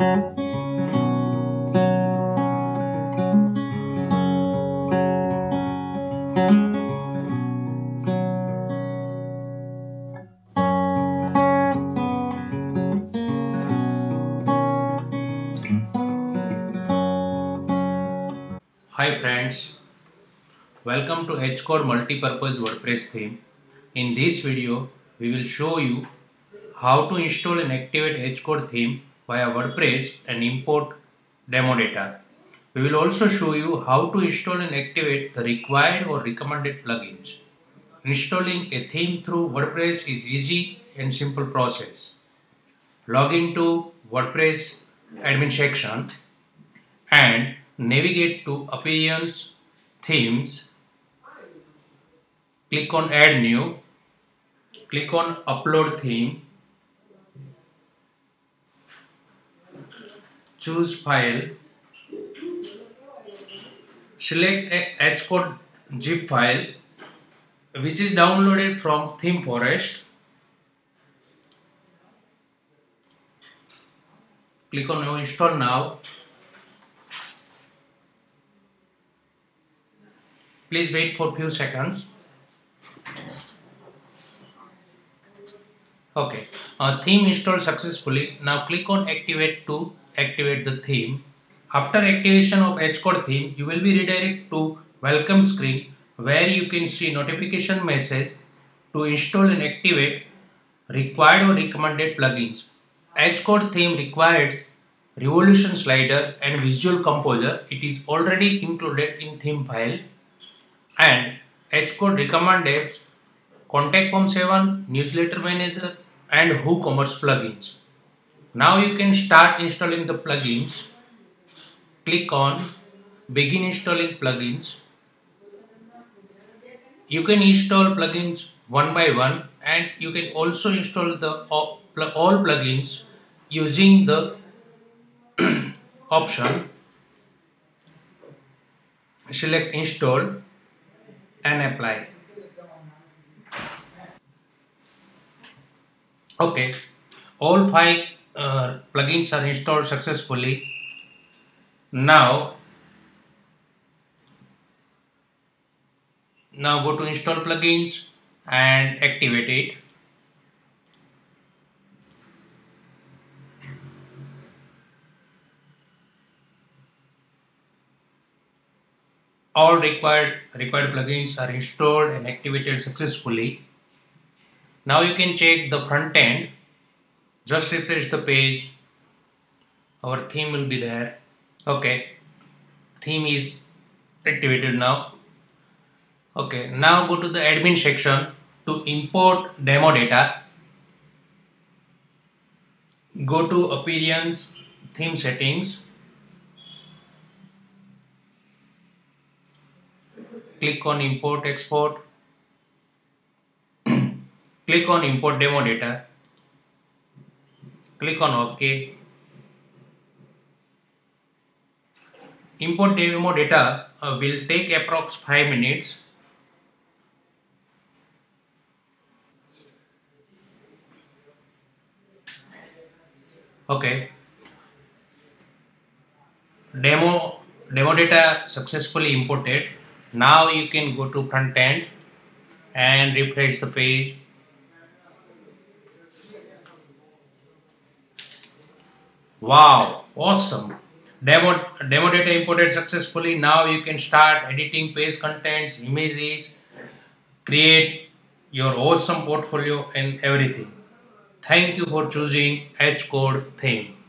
Hi friends, welcome to Hcode Multipurpose WordPress theme. In this video, we will show you how to install and activate Hcode theme via WordPress and import demo data. We will also show you how to install and activate the required or recommended plugins. Installing a theme through WordPress is easy and simple process. Log into WordPress admin section and navigate to appearance themes click on add new click on upload theme choose file select a hcode zip file which is downloaded from theme forest click on install now Please wait for few seconds. Okay, uh, theme installed successfully. Now click on activate to activate the theme. After activation of Hcode theme, you will be redirected to welcome screen where you can see notification message to install and activate required or recommended plugins. Hcode theme requires Revolution slider and Visual Composer. It is already included in theme file and Hcode recommended Contact Form 7, Newsletter Manager and WooCommerce plugins. Now you can start installing the plugins. Click on Begin installing plugins. You can install plugins one by one and you can also install the all plugins using the option select install and apply okay all five uh, plugins are installed successfully now now go to install plugins and activate it all required required plugins are installed and activated successfully. Now you can check the front end. Just refresh the page. Our theme will be there. Okay. Theme is activated now. Okay. Now go to the admin section to import demo data. Go to appearance theme settings click on import export click on import demo data click on ok. Import demo data uh, will take approx 5 minutes. Okay demo demo data successfully imported. Now you can go to front end and refresh the page wow awesome. Demo demo data imported successfully. Now you can start editing page contents images create your awesome portfolio and everything. Thank you for choosing H Code theme